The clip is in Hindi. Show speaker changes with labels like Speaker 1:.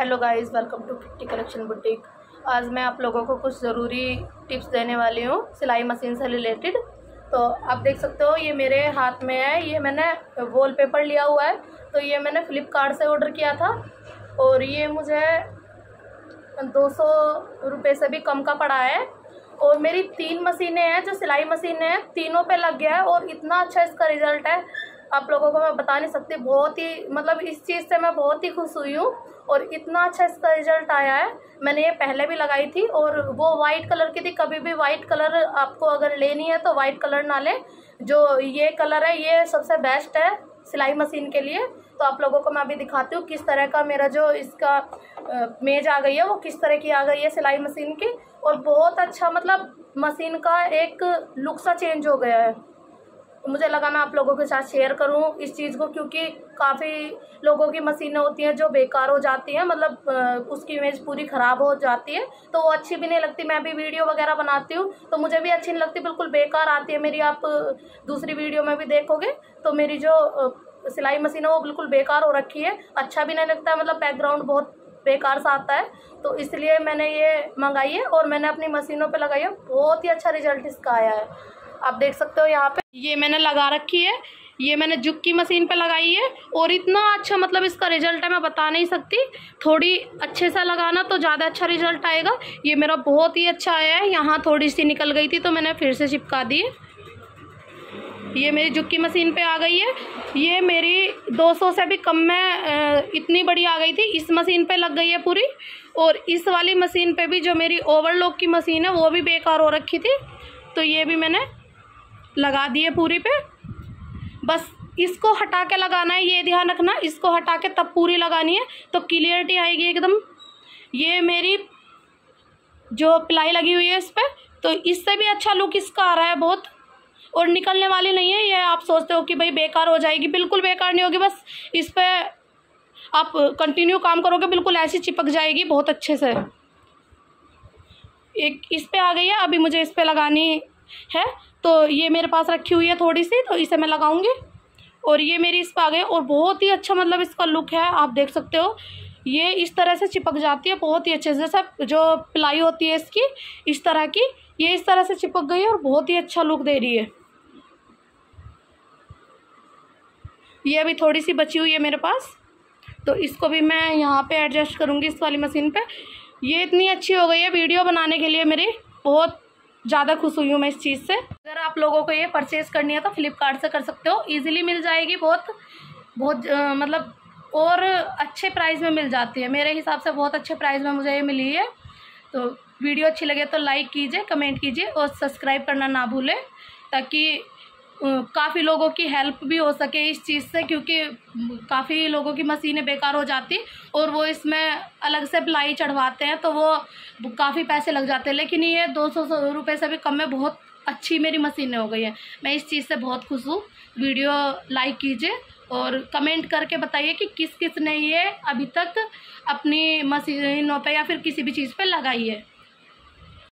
Speaker 1: Hello guys welcome to Kitty Collection Boutique आज मैं आप लोगों को कुछ ज़रूरी टिप्स देने वाली हूँ, सिलाई मशीन से रिलेटेड तो आप देख सकते हो, ये मेरे हाथ में है। ये मैंने वॉल पेपर लिया हुआ है। तो ये मैंने फ़्लिपकार्ट से ऑर्डर किया था। और ये मुझे दो सौ रुपये से भी कम का पड़ा है। और मेरी तीन मशीनें हैं, जो सिलाई मशीनें हैं, तीनों पे लग गया है। और इतना अच्छा इसका रिज़ल्ट है। आप लोगों को मैं बता नहीं सकती, बहुत ही मतलब इस चीज़ से मैं बहुत ही खुश हुई हूँ और इतना अच्छा इसका रिज़ल्ट आया है। मैंने ये पहले भी लगाई थी और वो वाइट कलर की थी, कभी भी वाइट कलर आपको अगर लेनी है तो वाइट कलर ना लें। जो ये कलर है, ये सबसे बेस्ट है सिलाई मशीन के लिए। तो आप लोगों को मैं अभी दिखाती हूँ किस तरह का मेरा जो इसका मेज आ गई है, वो किस तरह की आ गई है सिलाई मशीन की। और बहुत अच्छा मतलब मशीन का एक लुक सा चेंज हो गया है। मुझे लगा मैं आप लोगों के साथ शेयर करूँ इस चीज़ को, क्योंकि काफ़ी लोगों की मशीनें होती हैं जो बेकार हो जाती हैं मतलब उसकी इमेज पूरी ख़राब हो जाती है तो वो अच्छी भी नहीं लगती। मैं भी वीडियो वगैरह बनाती हूँ तो मुझे भी अच्छी नहीं लगती, बिल्कुल बेकार आती है मेरी। आप दूसरी वीडियो में भी देखोगे तो मेरी जो सिलाई मशीन है वो बिल्कुल बेकार हो रखी है। अच्छा भी नहीं लगता है मतलब बैकग्राउंड बहुत बेकार सा आता है तो इसलिए मैंने ये मंगाई है और मैंने अपनी मशीनों पे लगाई है। बहुत ही अच्छा रिज़ल्ट इसका आया है। आप देख सकते हो यहाँ पे। ये मैंने लगा रखी है। ये मैंने जुक की मशीन पे लगाई है। और इतना अच्छा मतलब इसका रिज़ल्ट है, मैं बता नहीं सकती। थोड़ी अच्छे से लगाना तो ज़्यादा अच्छा रिज़ल्ट आएगा। ये मेरा बहुत ही अच्छा आया है। यहाँ थोड़ी सी निकल गई थी तो मैंने फिर से चिपका दी। ये मेरी जुक की मशीन पे आ गई है। ये मेरी 200 से भी कम में इतनी बड़ी आ गई थी। इस मशीन पे लग गई है पूरी। और इस वाली मशीन पे भी जो मेरी ओवरलॉक की मशीन है, वो भी बेकार हो रखी थी। तो ये भी मैंने लगा दिए पूरी पे। बस इसको हटा के लगाना है, ये ध्यान रखना, इसको हटा के तब पूरी लगानी है तो क्लियरिटी आएगी एकदम। ये मेरी जो प्लाई लगी हुई है इस पर तो इससे भी अच्छा लुक इसका आ रहा है बहुत। और निकलने वाली नहीं है, ये आप सोचते हो कि भाई बेकार हो जाएगी, बिल्कुल बेकार नहीं होगी, बस इस पर आप कंटिन्यू काम करोगे, बिल्कुल ऐसी चिपक जाएगी बहुत अच्छे से। एक इस पर आ गई है, अभी मुझे इस पर लगानी है? तो ये मेरे पास रखी हुई है थोड़ी सी तो इसे मैं लगाऊँगी। और ये मेरी इस पर आ गई, और बहुत ही अच्छा मतलब इसका लुक है, आप देख सकते हो। ये इस तरह से चिपक जाती है, बहुत ही अच्छे से। जैसे जो पिलाई होती है इसकी, इस तरह की, ये इस तरह से चिपक गई है और बहुत ही अच्छा लुक दे रही है। ये अभी थोड़ी सी बची हुई है मेरे पास तो इसको भी मैं यहाँ पे एडजस्ट करूँगी इस वाली मशीन पे। ये इतनी अच्छी हो गई है वीडियो बनाने के लिए मेरी, बहुत ज़्यादा खुश हुई हूँ मैं इस चीज़ से। अगर आप लोगों को ये परचेज़ करनी है तो फ्लिपकार्ट से कर सकते हो। ईजिली मिल जाएगी बहुत बहुत मतलब और अच्छे प्राइस में मिल जाती है। मेरे हिसाब से बहुत अच्छे प्राइस में मुझे ये मिली है। तो वीडियो अच्छी लगे तो लाइक कीजिए कमेंट कीजिए और सब्सक्राइब करना ना भूलें, ताकि काफ़ी लोगों की हेल्प भी हो सके इस चीज़ से, क्योंकि काफ़ी लोगों की मशीनें बेकार हो जाती और वो इसमें अलग से प्लाई चढ़वाते हैं तो वो काफ़ी पैसे लग जाते हैं। लेकिन ये दो सौ रुपये से भी कम में बहुत अच्छी मेरी मशीनें हो गई हैं। मैं इस चीज़ से बहुत खुश हूँ। वीडियो लाइक कीजिए और कमेंट करके बताइए कि किस किस ने ये अभी तक अपनी मशीनों पे या फिर किसी भी चीज़ पे लगाई है।